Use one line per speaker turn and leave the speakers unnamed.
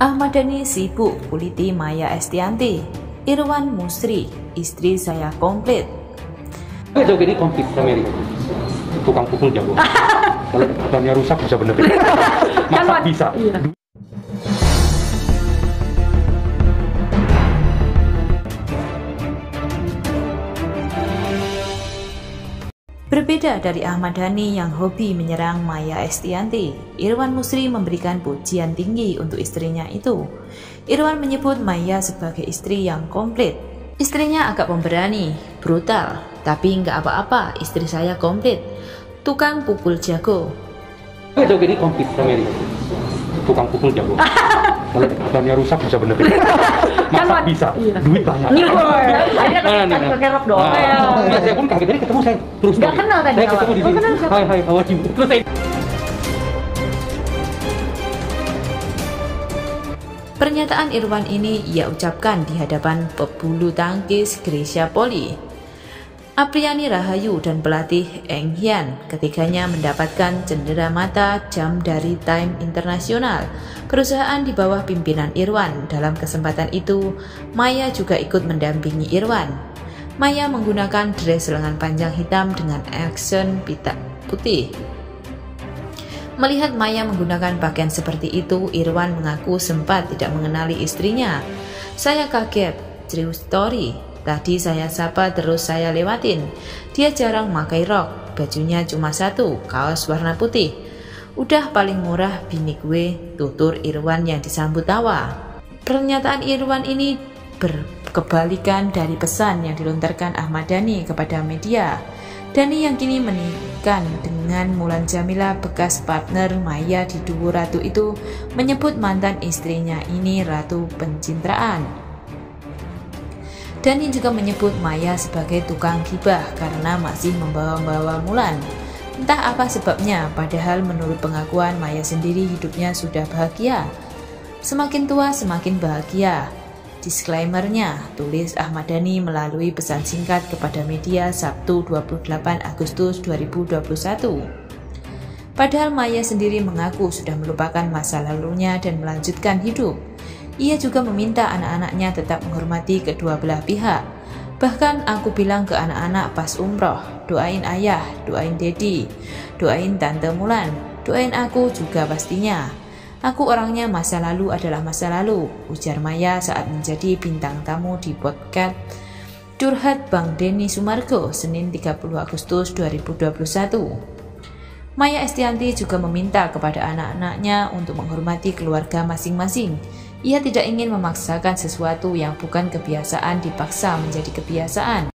Ahmad Dhani sibuk kuliti Maya Estianti. Irwan Musri, istri saya komplit.
Jauh ini komplit sama. Tukang pukul jago. Kalau bannya rusak bisa benerin. Masak bisa.
Berbeda dari Ahmad Dhani yang hobi menyerang Maya Estianti, Irwan Musri memberikan pujian tinggi untuk istrinya itu. Irwan menyebut Maya sebagai istri yang komplit. Istrinya agak pemberani, brutal, tapi nggak apa-apa, istri saya komplit. Tukang pukul jago.
Jauh ini komplit sama. Tukang pukul jago. Kalau bannya rusak bisa benerin. Masak bisa. Duit banyak. Mana nih?
Pakai rok doang
Nah,
ya.
iya, saya pun kaget tadi ketemu saya terus.
Nggak kenal tadi
Saya ketemu di sini.
kenal siapa?
Hai hai, how are you? Terus saya
Pernyataan Irwan ini ia ucapkan di hadapan pebulu tangkis Grecia Poli. Apriani Rahayu dan pelatih Eng Hian ketiganya mendapatkan cendera mata jam dari Time Internasional, perusahaan di bawah pimpinan Irwan. Dalam kesempatan itu, Maya juga ikut mendampingi Irwan. Maya menggunakan dress lengan panjang hitam dengan aksen pita putih. Melihat Maya menggunakan pakaian seperti itu, Irwan mengaku sempat tidak mengenali istrinya. Saya kaget, true story. Tadi saya sapa terus saya lewatin. Dia jarang pakai rok, bajunya cuma satu, kaos warna putih. Udah paling murah bini gue, tutur Irwan yang disambut tawa. Pernyataan Irwan ini berkebalikan dari pesan yang dilontarkan Ahmad Dhani kepada media. Dhani yang kini menikah dengan Mulan Jamila bekas partner Maya di Duo Ratu itu menyebut mantan istrinya ini ratu pencitraan. Dhani juga menyebut Maya sebagai tukang gibah karena masih membawa-bawa Mulan. Entah apa sebabnya, padahal menurut pengakuan Maya sendiri hidupnya sudah bahagia. Semakin tua semakin bahagia. Disclaimernya, tulis Ahmad Dhani melalui pesan singkat kepada media Sabtu 28 Agustus 2021. Padahal Maya sendiri mengaku sudah melupakan masa lalunya dan melanjutkan hidup. Ia juga meminta anak-anaknya tetap menghormati kedua belah pihak. Bahkan aku bilang ke anak-anak pas umroh, doain ayah, doain dedi, doain tante Mulan, doain aku juga pastinya. Aku orangnya masa lalu adalah masa lalu, ujar Maya saat menjadi bintang tamu di podcast Curhat Bang Denny Sumargo, Senin 30 Agustus 2021. Maya Estianti juga meminta kepada anak-anaknya untuk menghormati keluarga masing-masing. Ia tidak ingin memaksakan sesuatu yang bukan kebiasaan dipaksa menjadi kebiasaan.